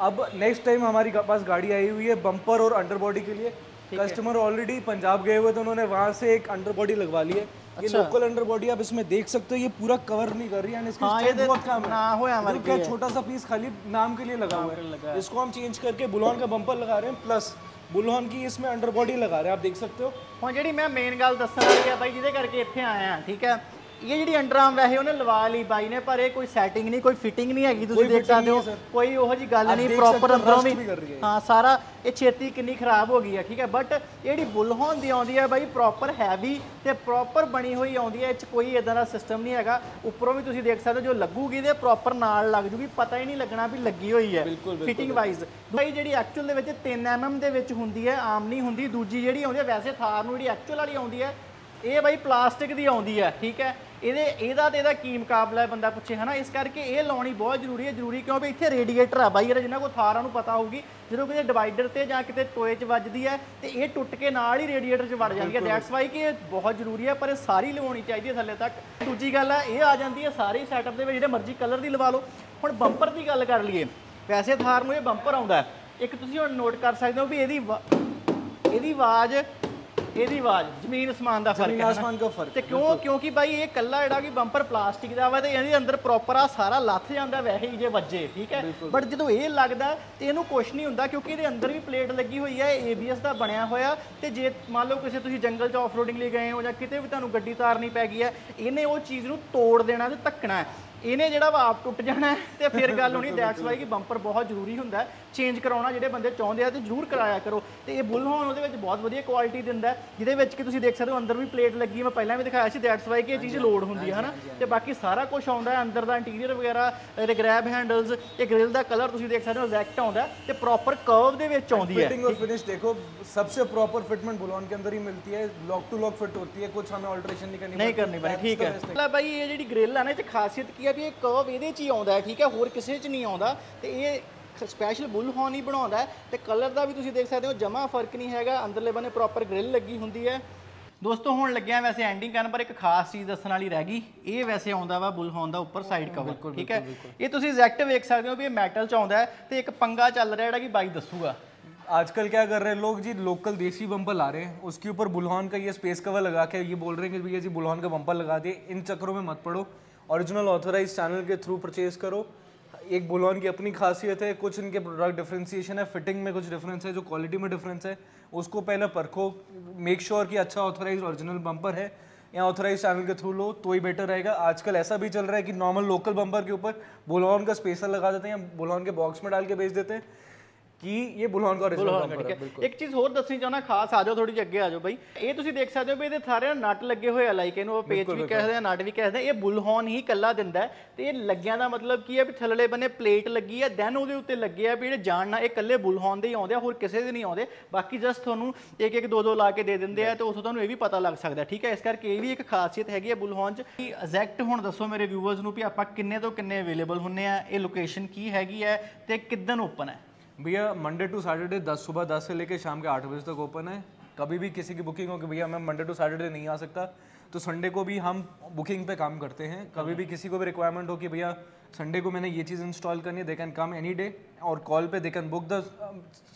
अब नेक्स्ट टाइम हमारी पास गाड़ी आई हुई है बम्पर और अंडरबॉडी के लिए। कस्टमर ऑलरेडी पंजाब गए हुए थे उन्होंने वहाँ से एक अंडरबॉडी लगवा ली है। ये अच्छा। लोकल अंडरबॉडी आप इसमें देख सकते हो ये पूरा कवर नहीं कर रही है इसके हाँ, तो बहुत कम है। ना हुआ हमारे छोटा सा पीस खाली नाम के लिए लगा हुआ है। इसको हम चेंज करके बुलॉन का बम्पर लगा रहे हैं प्लस ਬੁਲਹਨ ਕੀ ਇਸ ਮੇ ਅੰਡਰ ਬੋਡੀ ਲਗਾ ਰਹੇ ਆਪ ਦੇਖ ਸਕਤੇ ਹੋ ਹੁਣ ਜਿਹੜੀ ਮੈਂ ਮੇਨ ਗੱਲ ਦੱਸਣ ਵਾਲੀ ਆ ਬਾਈ ਜਿਹਦੇ ਕਰਕੇ ਇੱਥੇ ਆਇਆ ਠੀਕ ਹੈ ਇਹ ਜਿਹੜੀ ਅੰਡਰਆਰਮ ਵੈਸੇ ਉਹਨੇ ਲਵਾ ਲਈ ਬਾਈ ਨੇ ਪਰ ਇਹ ਕੋਈ ਸੈਟਿੰਗ ਨਹੀਂ ਕੋਈ ਫਿਟਿੰਗ ਨਹੀਂ ਹੈਗੀ ਤੁਸੀਂ ਦੇਖ ਸਕਦੇ ਹੋ ਕੋਈ ਉਹੋ ਜੀ ਗੱਲ ਨਹੀਂ ਪ੍ਰੋਪਰ ਅੰਦਰੋਂ ਵੀ ਹਾਂ। ਸਾਰਾ ਇਹ ਛੇਤੀ ਕਿੰਨੀ ਖਰਾਬ ਹੋ ਗਈ ਹੈ ਠੀਕ ਹੈ ਬਟ ਜਿਹੜੀ ਬੁਲਹੌਨ ਦੀ ਆਉਂਦੀ ਹੈ ਬਾਈ ਪ੍ਰੋਪਰ ਹੈਵੀ ਤੇ ਪ੍ਰੋਪਰ ਬਣੀ ਹੋਈ ਆਉਂਦੀ ਹੈ ਇਹ ਚ ਕੋਈ ਇਦਾਂ ਦਾ ਸਿਸਟਮ ਨਹੀਂ ਹੈਗਾ। ਉੱਪਰੋਂ ਵੀ ਤੁਸੀਂ ਦੇਖ ਸਕਦੇ ਹੋ ਜੋ ਲੱਗੂਗੀ ਤੇ ਪ੍ਰੋਪਰ ਨਾਲ ਲੱਗ ਜੂਗੀ ਪਤਾ ਹੀ ਨਹੀਂ ਲੱਗਣਾ ਵੀ ਲੱਗੀ ਹੋਈ ਹੈ ਫਿਟਿੰਗ ਵਾਈਜ਼ ਬਾਈ ਜਿਹੜੀ ਐਕਚੁਅਲ ਦੇ ਵਿੱਚ 3 mm ਦੇ ਵਿੱਚ ਹੁੰਦੀ ਹੈ ਆਮ ਨਹੀਂ ਹੁੰਦੀ ਦੂਜੀ ਜਿਹੜੀ ਆਉਂਦੀ ਹੈ ਵੈਸੇ ਥਾਰ ਨੂੰ ਜਿਹੜੀ ਐਕਚੁਅਲ ਵਾਲੀ ਆਉਂਦੀ ਹੈ ਇਹ ਬਾਈ ਪਲਾਸਟਿਕ ਦੀ ਆਉਂਦੀ ਹੈ ਠੀਕ ਹੈ? ਇਹਦੇ ਇਹਦਾ ਤੇ ਇਹਦਾ ਕੀ ਮੁਕਾਬਲਾ ਹੈ ਬੰਦਾ ਪੁੱਛੇ ਹਨਾ? ਇਸ ਕਰਕੇ ਇਹ ਲਾਉਣੀ ਬਹੁਤ ਜ਼ਰੂਰੀ ਹੈ ਜ਼ਰੂਰੀ ਕਿਉਂ? ਵੀ ਇੱਥੇ ਰੇਡੀਏਟਰ ਆ ਬਾਈ ਜਿਹੜਾ ਜਿਨ੍ਹਾਂ ਕੋਲ ਥਾਰਾਂ ਨੂੰ ਪਤਾ ਹੋਊਗੀ ਜਦੋਂ ਕਿਤੇ ਡਿਵਾਈਡਰ ਤੇ ਜਾਂ ਕਿਤੇ ਟੋਏ 'ਚ ਵੱਜਦੀ ਹੈ ਤੇ ਇਹ ਟੁੱਟ ਕੇ ਨਾਲ ਹੀ ਰੇਡੀਏਟਰ 'ਚ ਵੜ ਜਾਂਦੀ ਹੈ। ਦੈਟਸ ਵਾਈ ਕਿ ਇਹ ਬਹੁਤ ਜ਼ਰੂਰੀ ਹੈ ਪਰ ਇਹ ਸਾਰੀ ਲਵਾਉਣੀ ਚਾਹੀਦੀ ਹੈ ਥੱਲੇ ਤੱਕ। ਦੂਜੀ ਗੱਲ ਹੈ ਇਹ ਆ ਜਾਂਦੀ ਹੈ ਸਾਰੇ ਸੈਟਅਪ ਦੇ ਵਿੱਚ ਜਿਹੜੇ ਮਰਜ਼ੀ ਕਲਰ ਦੀ ਲਵਾ ਲਓ। ਹੁਣ ਬੰਪਰ ਦੀ ਗੱਲ ਕਰ ਲਈਏ ਵੈਸੇ ਥਾਰ ਨੂੰ ਇਹ ਬੰਪਰ ਆਉਂਦਾ। ਇੱਕ ਤੁਸੀਂ ਹੁਣ ਨੋਟ ਕਰ ਸਕਦੇ ਹੋ ਵੀ ਇਹਦੀ ਇਹਦੀ ਆਵਾਜ਼ ਇਹਦੀ ਆਵਾਜ਼ ਜ਼ਮੀਨ ਅਸਮਾਨ ਦਾ ਫ਼ਰਕ ਹੈ ਜ਼ਮੀਨ ਅਸਮਾਨ ਦਾ ਫ਼ਰਕ ਤੇ ਕਿਉਂ ਕਿਉਂਕਿ ਭਾਈ ਇਹ ਕੱਲਾ ਜਿਹੜਾ ਕਿ ਬੰਪਰ ਪਲਾਸਟਿਕ ਦਾ ਵਾ ਤੇ ਇਹਦੇ ਅੰਦਰ ਪ੍ਰੋਪਰ ਆ ਸਾਰਾ ਲੱਥ ਜਾਂਦਾ ਵੈਸੇ ਹੀ ਜੇ ਵੱਜੇ ਠੀਕ ਹੈ? ਬਟ ਜਦੋਂ ਇਹ ਲੱਗਦਾ ਤੇ ਇਹਨੂੰ ਕੁਝ ਨਹੀਂ ਹੁੰਦਾ ਕਿਉਂਕਿ ਇਹਦੇ ਅੰਦਰ ਵੀ ਪਲੇਟ ਲੱਗੀ ਹੋਈ ਹੈ ABS ਦਾ ਬਣਿਆ ਹੋਇਆ। ਤੇ ਜੇ ਮੰਨ ਲਓ ਕਿਸੇ ਤੁਸੀਂ ਜੰਗਲ 'ਚ ਆਫ਼ਰੋਡਿੰਗ ਲਈ ਗਏ ਹੋ ਜਾਂ ਕਿਤੇ ਵੀ ਤੁਹਾਨੂੰ ਗੱਡੀ ਤਾਰਨੀ ਪੈ ਗਈ ਹੈ ਇਹਨੇ ਉਹ ਚੀਜ਼ ਨੂੰ ਤੋੜ ਦੇਣਾ ਤੇ ਧੱਕਣਾ ਇਹਨੇ ਜਿਹੜਾ ਵਾ ਆਪ ਟੁੱਟ ਜਾਣਾ ਹੈ ਤੇ ਫਿਰ ਗੱਲ ਹੋਣੀ ਦੈਟਸ ਵਾਈ ਕਿ ਬੰਪਰ ਬਹੁਤ ਜ਼ਰੂਰੀ ਹੁੰਦਾ ਚੇਂਜ ਕਰਾਉਣਾ ਜਿਹੜੇ ਬੰਦੇ ਚਾਹੁੰਦੇ ਆ ਤੇ ਜ਼ਰੂਰ ਕਰਾਇਆ ਕਰੋ ਤੇ ਇਹ ਬੁਲਹੌਨ ਉਹਦੇ ਵਿੱਚ ਬਹੁਤ ਵਧੀਆ ਕੁਆਲਿਟੀ ਦਿੰਦਾ ਹੈ, ਜਿਹਦੇ ਵਿੱਚ ਕਿ ਤੁਸੀਂ ਦੇਖ ਸਕਦੇ ਹੋ ਅੰਦਰ ਵੀ ਪਲੇਟ ਲੱਗੀ ਹੈ ਮੈਂ ਪਹਿਲਾਂ ਵੀ ਦਿਖਾਇਆ ਸੀ ਦੈਟਸ ਵਾਈ ਕਿ ਇਹ ਚੀਜ਼ ਲੋਡ ਹੁੰਦੀ ਹੈ ਹਨਾ ਤੇ ਬਾਕੀ ਸਾਰਾ ਕੁਝ ਆਉਂਦਾ ਹੈ ਅੰਦਰ ਦਾ ਇੰਟੀਰੀਅਰ ਵਗੈਰਾ ਇਹਦੇ ਗ੍ਰੈਬ ਹੈਂਡਲਸ ਤੇ ਗ੍ਰਿਲ ਦਾ ਕਲਰ ਤੁਸੀਂ ਦੇਖ ਸਕਦੇ ਹੋ ਐਗਜ਼ੈਕਟ ਆਉਂਦਾ ਹੈ ਤੇ ਪ੍ਰੋਪਰ ਕਰਵ ਦੇ ਵਿੱਚ ਆਉਂਦੀ ਹੈ फिटिंग और फिनिश देखो सबसे प्रॉपर फिटमेंट बुलॉन के अंदर ही मिलती है लॉक टू लॉक फिट होती है कुछ हमें ऑल्ट्रेशन नहीं करनी ਨਹੀਂ ਕਰਨੀ ਪੈਣੀ ਠੀਕ ਹੈ ਮਤਲਬ ਬਾਈ ਇਹ ਜਿਹੜੀ ਗ੍ਰਿਲ ਆ ਨਾ ਇਹ ਚ ਖਾਸੀਅਤ ਕੀ ਆ ਵੀ ਇਹ ਕਰਵ ਇਹਦੇ ਚ ਹੀ ਆਉਂਦਾ ਹੈ ਠੀਕ ਹੈ ਹੋਰ ਕਿਸੇ ਚ ਨਹੀਂ ਆਉਂਦਾ ਤੇ ਇਹ ਸਪੈਸ਼ਲ ਬੁੱਲ ਹੌਨ ਹੀ ਬਣਾਉਂਦਾ ਹੈ ਤੇ ਕਲਰ ਦਾ ਵੀ ਤੁਸੀਂ ਦੇਖ ਸਕਦੇ ਹੋ ਜਮਾ ਫਰਕ ਨਹੀਂ ਹੈਗਾ ਅੰਦਰਲੇ ਬੰਨੇ ਪ੍ਰੋਪਰ ਗ੍ਰਿਲ ਲੱਗੀ ਹੁੰਦੀ ਹੈ ਦੋਸਤੋ ਹੁਣ ਲੱਗਿਆ ਵੈਸੇ ਐਂਡਿੰਗ ਕਰਨ ਪਰ ਇੱਕ ਖਾਸ ਚੀਜ਼ ਦੱਸਣ ਵਾਲੀ ਰਹਿ ਗਈ ਇਹ ਵੈਸੇ ਆਉਂਦਾ ਵਾ ਬੁੱਲ ਹੌਨ ਦਾ ਉੱਪਰ ਸਾਈਡ ਕਵਰ ਠੀਕ ਹੈ ਇਹ ਤੁਸੀਂ ਐਗਜ਼ੈਕਟ ਵੇਖ ਸਕਦੇ ਹੋ ਵੀ ਇਹ ਮੈਟਲ ਚ ਆਉਂਦਾ ਹੈ ਤੇ ਇੱਕ ਪੰਗਾ ਚੱਲ ਰਿਹਾ ਜਿਹੜਾ ਕਿ ਬਾਈ ਦੱਸੂਗਾ आजकल क्या कर रहे हैं लोग जी लोकल देसी बम्पर ला रहे हैं उसके ऊपर बुलहन का ये स्पेस कवर लगा के ये बोल रहे हैं कि भैया जी बुलहन का बम्पर लगा दिए इन चक्करों में मत पड़ो ओरिजिनल ऑथराइज चैनल के थ्रू परचेज करो। एक बुलहन की अपनी खासियत है, कुछ इनके प्रोडक्ट डिफ्रेंसिएशन है फिटिंग में कुछ डिफरेंस है, जो क्वालिटी में डिफरेंस है, उसको पहले परखो। मेक श्योर कि अच्छा ऑथराइज ओरिजिनल बम्पर है। या ऑथराइज चैनल के थ्रू लो तो ही बेटर रहेगा। आजकल ऐसा भी चल रहा है कि नॉर्मल लोकल बम्पर के ऊपर बुलहन का स्पेसर लगा देते हैं या बुलहन के बॉक्स में डाल के बेच देते हैं। ਕਿ ਇਹ ਬੁਲਹਾਨ ਦਾ ਰਿਜ਼ਲਟ ਹੈ ਇੱਕ ਚੀਜ਼ ਹੋਰ ਦੱਸਣੀ ਚਾਹਣਾ ਖਾਸ ਆ ਜਾਓ ਥੋੜੀ ਜਿਹੀ ਅੱਗੇ ਆ ਜਾਓ ਬਈ। ਇਹ ਤੁਸੀਂ ਦੇਖ ਸਕਦੇ ਹੋ ਵੀ ਇਹਦੇ ਸਾਰੇ ਨਟ ਲੱਗੇ ਹੋਏ ਆ ਲਾਈਕ ਇਹਨੂੰ ਆਪਾਂ ਪੇਚ ਵੀ ਕਹਿੰਦੇ ਆ ਨਟ ਵੀ ਕਹਿੰਦੇ ਆ। ਇਹ ਬੁਲਹਾਨ ਹੀ ਕੱਲਾ ਦਿੰਦਾ ਤੇ ਇਹ ਲੱਗਿਆਂ ਦਾ ਮਤਲਬ ਕੀ ਹੈ ਵੀ ਥੱਲੇ ਬੰਨੇ ਪਲੇਟ ਲੱਗੀ ਹੈ ਦੈਨ ਉਹਦੇ ਉੱਤੇ ਲੱਗੇ ਆ ਵੀ ਜਿਹੜੇ ਜਾਣ ਨਾ ਇਹ ਕੱਲੇ ਬੁਲਹਾਨ ਦੇ ਹੀ ਆਉਂਦੇ ਆ ਹੋਰ ਕਿਸੇ ਦੇ ਨਹੀਂ ਆਉਂਦੇ। ਬਾਕੀ ਜਸਟ ਤੁਹਾਨੂੰ ਇੱਕ ਇੱਕ ਦੋ ਦੋ ਲਾ ਕੇ ਦੇ ਦਿੰਦੇ ਆ ਤੇ ਉਸ ਤੁਹਾਨੂੰ ਇਹ ਵੀ ਪਤਾ ਲੱਗ ਸਕਦਾ ਠੀਕ ਹੈ? ਇਸ ਕਰਕੇ ਇਹ ਵੀ ਇੱਕ ਖਾਸੀਅਤ ਹੈਗੀ ਹੈ ਬੁਲਹਾਨ ਚ। ਕਿ ਐਗਜ਼ੈਕਟ ਹੁਣ ਦੱਸੋ ਮੇਰੇ ਵਿਊਅਰਸ ਨੂੰ ਵੀ ਆਪਾਂ ਕਿੰਨੇ ਤੋਂ ਕਿੰਨੇ ਅਵੇਲੇਬਲ ਹੁੰਨੇ ਆ ਇਹ ਲੋਕੇਸ਼ਨ ਕੀ ਹੈਗੀ ਹੈ ਤੇ ਕਿੱਦਨ ਓਪਨ ਹੈ? भैया मंडे टू सैटरडे दस सुबह दस से लेकर शाम के आठ बजे तक ओपन है। कभी भी किसी की बुकिंग हो कि भैया, मैं मंडे टू सैटरडे नहीं आ सकता तो संडे को भी हम बुकिंग पे काम करते हैं। कभी भी किसी को भी रिक्वायरमेंट हो कि भैया संडे को मैंने ये चीज़ इंस्टॉल करनी है they can come any day और कॉल पे दे कैन बुक द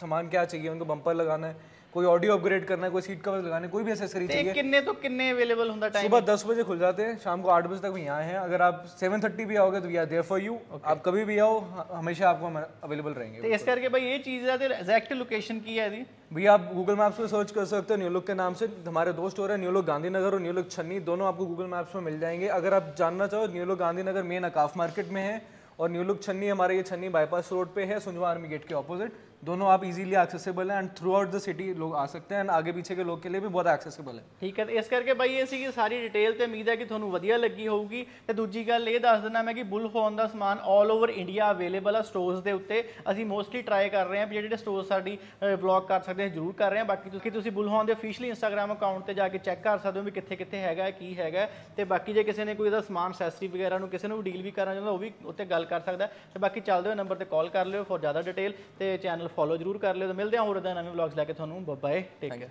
सामान क्या चाहिए, उनको बम्पर लगाना है। कोई ऑडियो अपग्रेड करना है कोई सीट कवर लगाने कोई भी एसेसरी तो चाहिए। किन्ने तो किन्ने अवेलेबल होता टाइम सुबह दस बजे खुल जाते हैं शाम को आठ बजे तक भी यहाँ हैं। अगर आप सेवन थर्टी भी आओगे तो we are there for you आप कभी भी आओ हमेशा आपको हम अवेलेबल रहेंगे। तो इस करके भाई ये चीज़ है तो एग्जैक्ट लोकेशन की है भैया आप गूगल मैप्स पे सर्च कर सकते हो न्यूलोक के नाम से। हमारे दोस्त हो रहे हैं न्यूलोक गांधीनगर और न्यूलोक छन्नी। दोनों आपको गूगल मैप्स में मिल जाएँगे। अगर आप जानना चाहो न्यूलोक गांधीनगर मेन अकाफ मार्केट में है और न्यूलोक छन्नी हमारे ये छन्नी बाईपास रोड पे है सुंजवा आर्मी गेट के ऑपोजिट दोनों आप इजीली एक्सेसिबल हैं and throughout the city लोग आ सकते हैं एंड आगे पीछे के लोग के लिए भी ਬਹੁਤ ਐਕਸੈਸਿਬਲ ਹੈ ਠੀਕ ਹੈ ਤੇ ਇਸ ਕਰਕੇ ਬਾਈ ਇਹ ਸੀਗੀ ਸਾਰੀ ਡਿਟੇਲ ਤੇ ਉਮੀਦ ਹੈ ਕਿ ਤੁਹਾਨੂੰ ਵਧੀਆ ਲੱਗੀ ਹੋਊਗੀ ਤੇ ਦੂਜੀ ਗੱਲ ਇਹ ਦੱਸ ਦਿੰਦਾ ਮੈਂ ਕਿ ਬੁੱਲ ਫੋਨ ਦਾ ਸਮਾਨ 올 ਓਵਰ ਇੰਡੀਆ ਅਵੇਲੇਬਲ ਆ ਸਟੋਰਸ ਦੇ ਉੱਤੇ ਅਸੀਂ ਮੋਸਟਲੀ ਟਰਾਈ ਕਰ ਰਹੇ ਹਾਂ ਵੀ ਜਿਹੜੇ ਸਟੋਰ ਸਾਡੀ ਵਲੌਗ ਕਰ ਸਕਦੇ ਆ ਜਰੂਰ ਕਰ ਰਹੇ ਹਾਂ ਬਾਕੀ ਤੁਸੀਂ ਤੁਸੀਂ ਬੁੱਲ ਫੋਨ ਦੇ ਅਫੀਸ਼ੀਅਲੀ ਇੰਸਟਾਗ੍ਰam ਅਕਾਊਂਟ ਤੇ ਜਾ ਕੇ ਚੈੱਕ ਕਰ ਸਕਦੇ ਹੋ ਵੀ ਕਿੱਥੇ ਕਿੱਥੇ ਹੈਗਾ ਕੀ ਹੈਗਾ ਤੇ ਬਾਕੀ ਜੇ ਕਿਸੇ ਨੇ ਕੋਈ ਇਹਦਾ ਸਮਾਨ ਐਕਸੈਸਰੀ ਵਗੈਰਾ ਨੂੰ ਕਿਸੇ ਨੂੰ ਡੀਲ ਵੀ ਕਰਨਾ ਚਾਹੁੰਦਾ ਉਹ ਵੀ ਉੱਤੇ ਗੱਲ ਕਰ ਸਕਦਾ ਤੇ ਬਾਕੀ ਚੱਲਦੇ ਹੋ ਨੰਬਰ ਤੇ ਕਾਲ ਕਰ ਲਿਓ ਫੋਰ ਜ਼ਿਆਦਾ ਡਿਟੇਲ ਤੇ ਚੈਨਲ ਫੋਲੋ ਜ਼ਰੂਰ ਕਰ ਲਿਓ ਤੇ ਮਿਲਦੇ ਹਾਂ ਹੋਰ ਇਦਾਂ ਨਵੇਂ ਵਲੌਗਸ ਲੈ ਕੇ। ਤੁਹਾਨੂੰ ਬਾਏ ਟੇਕ ਕੇਅਰ